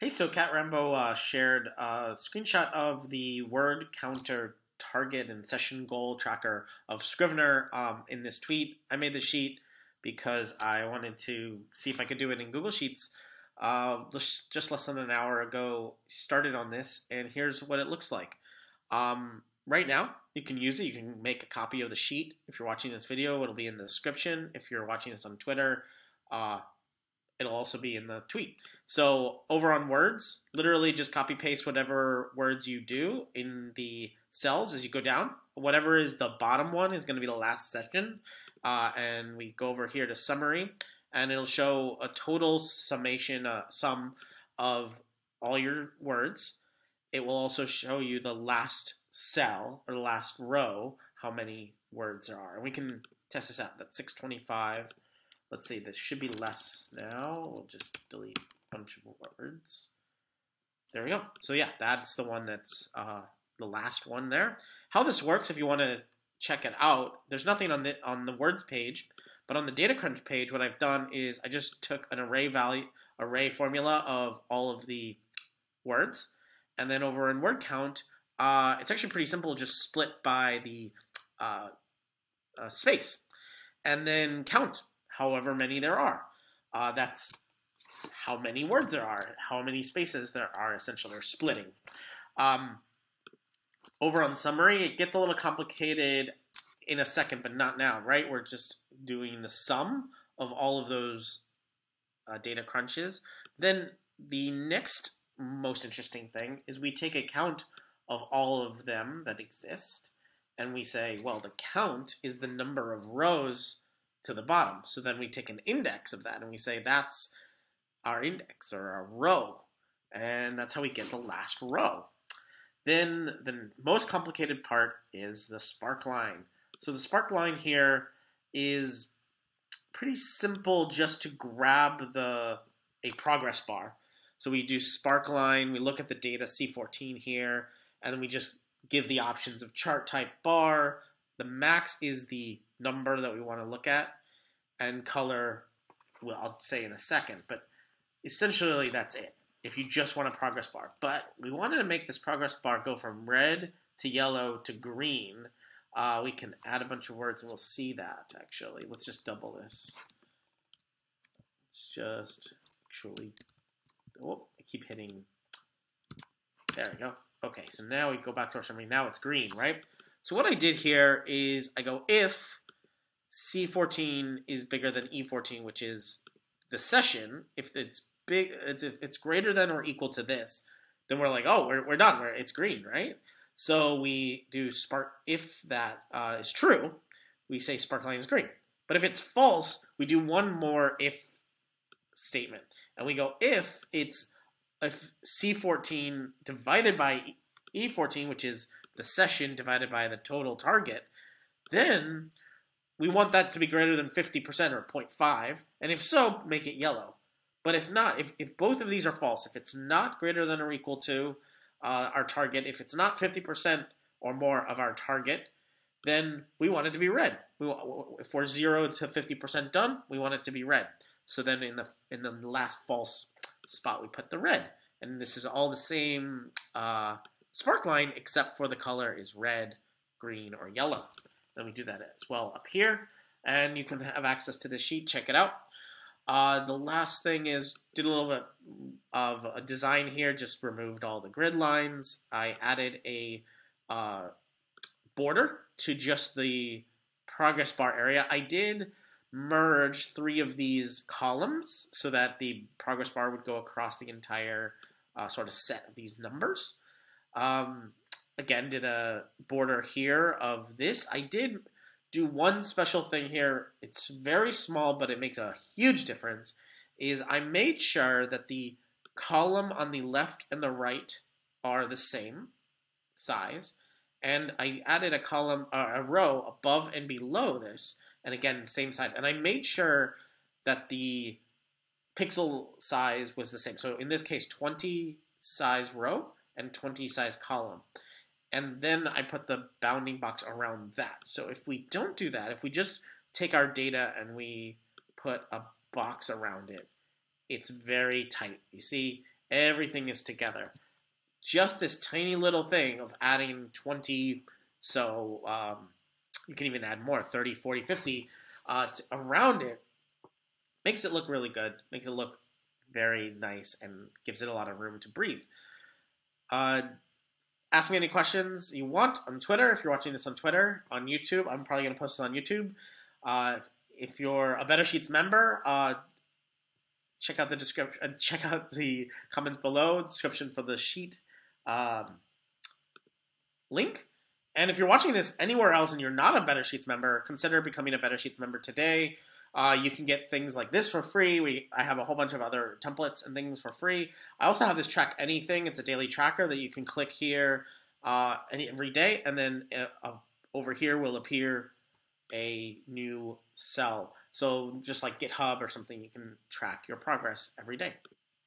Hey, so Cat Rambo uh, shared a screenshot of the word counter target and session goal tracker of Scrivener um, in this tweet. I made the sheet because I wanted to see if I could do it in Google Sheets. Uh, just less than an hour ago, started on this, and here's what it looks like. Um, right now, you can use it. You can make a copy of the sheet. If you're watching this video, it'll be in the description. If you're watching this on Twitter, uh, it'll also be in the tweet. So over on words, literally just copy paste whatever words you do in the cells as you go down. Whatever is the bottom one is going to be the last section. Uh, and we go over here to summary, and it'll show a total summation, uh, sum of all your words. It will also show you the last cell or the last row, how many words there are. And we can test this out. That's 625 let's see, this should be less now. We'll just delete a bunch of words. There we go. So yeah, that's the one that's uh, the last one there. How this works, if you want to check it out, there's nothing on the on the words page, but on the data crunch page, what I've done is I just took an array value array formula of all of the words, and then over in word count, uh, it's actually pretty simple. Just split by the uh, uh, space, and then count however many there are. Uh, that's how many words there are, how many spaces there are, essentially, or splitting. Um, over on summary, it gets a little complicated in a second, but not now, right? We're just doing the sum of all of those uh, data crunches. Then the next most interesting thing is we take account of all of them that exist, and we say, well, the count is the number of rows to the bottom. So then we take an index of that and we say that's our index or our row. And that's how we get the last row. Then the most complicated part is the spark line. So the spark line here is pretty simple just to grab the a progress bar. So we do spark line, we look at the data C14 here, and then we just give the options of chart type bar. The max is the number that we want to look at, and color, well, I'll say in a second, but essentially that's it. If you just want a progress bar. But we wanted to make this progress bar go from red to yellow to green. Uh, we can add a bunch of words and we'll see that actually. Let's just double this. Let's just actually, oh, I keep hitting, there we go. Okay, so now we go back to our summary. Now it's green, right? So what I did here is I go if C14 is bigger than E14, which is the session. If it's big, it's, if it's greater than or equal to this, then we're like, oh, we're, we're done. We're, it's green, right? So we do spark. If that uh, is true, we say sparkline is green. But if it's false, we do one more if statement, and we go if it's if C14 divided by E14, which is the session divided by the total target, then we want that to be greater than 50% or 0.5, and if so, make it yellow. But if not, if, if both of these are false, if it's not greater than or equal to uh, our target, if it's not 50% or more of our target, then we want it to be red. We, if we're 0 to 50% done, we want it to be red. So then in the in the last false spot, we put the red. And this is all the same uh, spark line, except for the color is red, green, or yellow. Then we do that as well up here. And you can have access to this sheet. Check it out. Uh, the last thing is did a little bit of a design here. Just removed all the grid lines. I added a uh, border to just the progress bar area. I did merge three of these columns so that the progress bar would go across the entire uh, sort of set of these numbers. Um, again did a border here of this. I did do one special thing here. It's very small, but it makes a huge difference. Is I made sure that the column on the left and the right are the same size, and I added a column, uh, a row above and below this, and again same size. And I made sure that the pixel size was the same. So in this case, 20 size row and 20 size column and then I put the bounding box around that. So if we don't do that, if we just take our data and we put a box around it, it's very tight. You see, Everything is together. Just this tiny little thing of adding 20, so um, you can even add more 30, 40, 50 uh, around it makes it look really good, makes it look very nice, and gives it a lot of room to breathe. Uh, ask me any questions you want on Twitter. If you're watching this on Twitter, on YouTube, I'm probably going to post it on YouTube. Uh, if you're a Better Sheets member, uh, check out the description. Uh, check out the comments below. Description for the sheet um, link. And if you're watching this anywhere else and you're not a Better Sheets member, consider becoming a Better Sheets member today. Uh, you can get things like this for free. We I have a whole bunch of other templates and things for free. I also have this track anything. It's a daily tracker that you can click here uh, every day, and then uh, over here will appear a new cell. So just like GitHub or something, you can track your progress every day.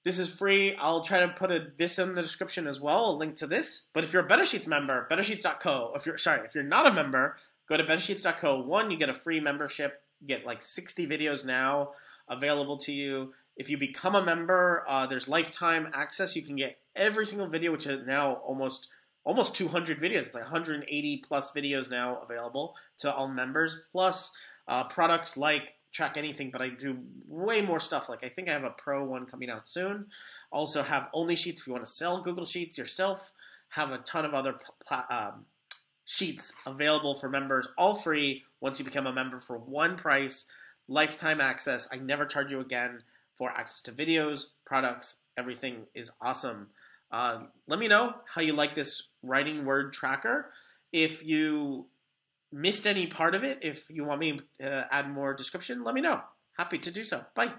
This is free. I'll try to put a, this in the description as well, a link to this. But if you're a BetterSheets member, BetterSheets.co. If you're sorry, if you're not a member, go to BetterSheets.co. One, you get a free membership You get like 60 videos now available to you. If you become a member, uh, there's lifetime access. You can get every single video, which is now almost almost 200 videos. It's like 180 plus videos now available to all members, plus uh, products like Track Anything. But I do way more stuff. Like I think I have a Pro one coming out soon. Also have Only Sheets if you want to sell Google Sheets yourself. Have a ton of other um, sheets available for members, all free once you become a member for one price, lifetime access. I never charge you again for access to videos, products, everything is awesome. Uh, let me know how you like this writing word tracker. If you missed any part of it, if you want me to add more description, let me know. Happy to do so. Bye.